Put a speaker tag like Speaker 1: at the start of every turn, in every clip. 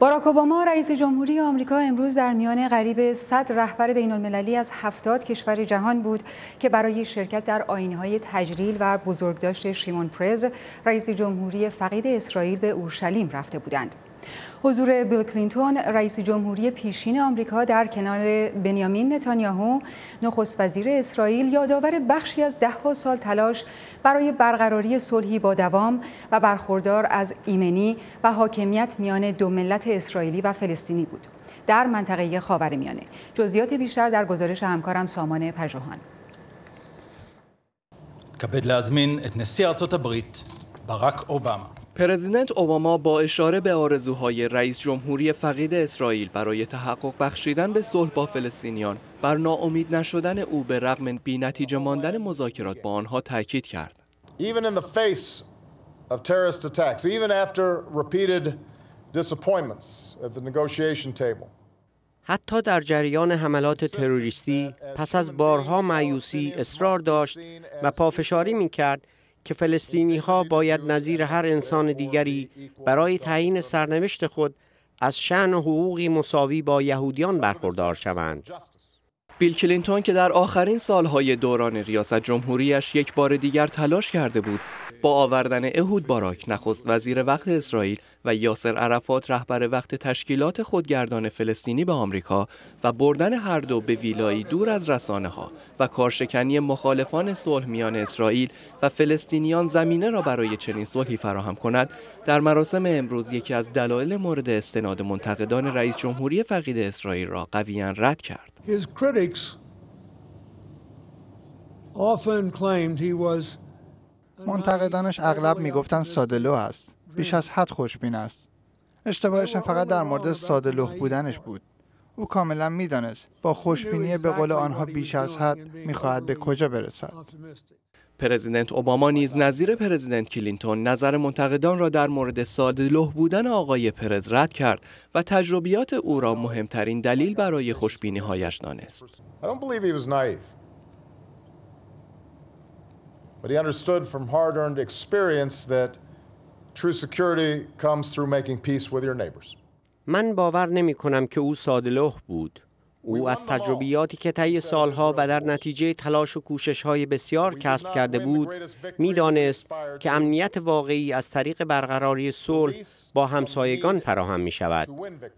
Speaker 1: باراک اوباما رئیس جمهوری آمریکا امروز در میان قریب 100 رهبر بین المللی از 70 کشور جهان بود که برای شرکت در آینهای تجلیل و بزرگداشت شیمون پرز رئیس جمهوری فقید اسرائیل به اورشلیم رفته بودند. حضور بیل کلینتون رئیس جمهوری پیشین آمریکا در کنار بنیامین نتانیاهو نخست وزیر اسرائیل یادآور بخشی از دهها سال تلاش برای برقراری صلحی با دوام و برخوردار از ایمنی و حاکمیت میان دو ملت اسرائیلی و فلسطینی بود در منطقه خاورمیانه جزئیات بیشتر در گزارش همکارم سامان پژوهان
Speaker 2: כבד להזמין את נשיא ארצות הברית ברק אובמה
Speaker 3: پرزیدنت اوباما با اشاره به آرزوهای رئیس جمهوری فقید اسرائیل برای تحقق بخشیدن به صلح با فلسطینیان بر ناامید نشدن او به رغم بی‌نتیجه ماندن مذاکرات با آنها تاکید کرد.
Speaker 4: Even in the face of terrorist attacks, even after repeated disappointments at the negotiation table.
Speaker 5: حتی در جریان حملات تروریستی پس از بارها معیوسی اصرار داشت و پافشاری می کرد که فلسطینی ها باید نظیر هر انسان دیگری برای تعیین سرنوشت خود از و حقوقی مساوی با یهودیان برخوردار شوند.
Speaker 3: بیل کلینتون که در آخرین سالهای دوران ریاست جمهوریش یک بار دیگر تلاش کرده بود با آوردن اهود باراک نخست وزیر وقت اسرائیل و یاسر عرفات رهبر وقت تشکیلات خودگردان فلسطینی به آمریکا و بردن هر دو به ویلایی دور از رسانه ها و کارشکنی مخالفان صلح میان اسرائیل و فلسطینیان زمینه را برای چنین صلحی فراهم کند در مراسم امروز یکی از دلایل مورد استناد منتقدان رئیس جمهوری فقید اسرائیل را قویا رد کرد.
Speaker 6: منتقدانش اغلب می‌گفتند سادلو است. بیش از حد خوشبین است. اشتباهش فقط در مورد سادلوه بودنش بود. او کاملا می‌دانست با خوشبینی به قول آنها بیش از حد می‌خواهد به کجا برسد
Speaker 3: پرزیدنت اوباما نیز نظیر پرزیدنت کلینتون نظر منتقدان را در مورد سادلوه بودن آقای پرز رد کرد و تجربیات او را مهمترین دلیل برای خوشبینی هایش دانست.
Speaker 4: But he understood from hard-earned experience that true security comes through making peace with your neighbors.
Speaker 5: من باور نمی کنم که او سادلوه بود. او از تجربیاتی که طی سالها و در نتیجه تلاش و کوشش های بسیار کسب کرده بود می‌دانست که امنیت واقعی از طریق برقراری صلح با همسایگان فراهم می شود.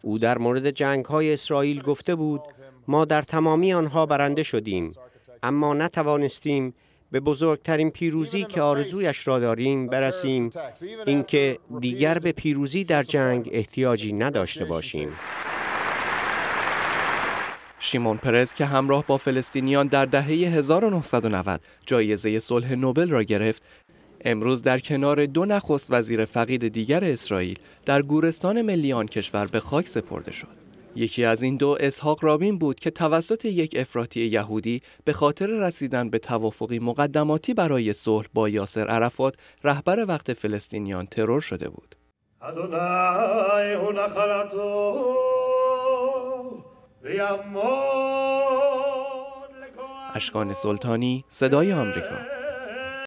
Speaker 5: او در مورد جنگ های اسرائیل گفته بود ما در تمامی آنها برنده شدیم اما نتوانستیم به بزرگترین پیروزی که آرزویش را داریم برسیم اینکه دیگر به پیروزی در جنگ احتیاجی نداشته باشیم.
Speaker 3: شیمون پرز که همراه با فلسطینیان در دهه 1990 جایزه صلح نوبل را گرفت امروز در کنار دو نخست وزیر فقید دیگر اسرائیل در گورستان ملی آن کشور به خاک سپرده شد. یکی از این دو اسحاق رابین بود که توسط یک افراطی یهودی به خاطر رسیدن به توافقی مقدماتی برای صلح با یاسر عرفات رهبر وقت فلسطینیان ترور شده بود. اشکان سلطانی صدای آمریکا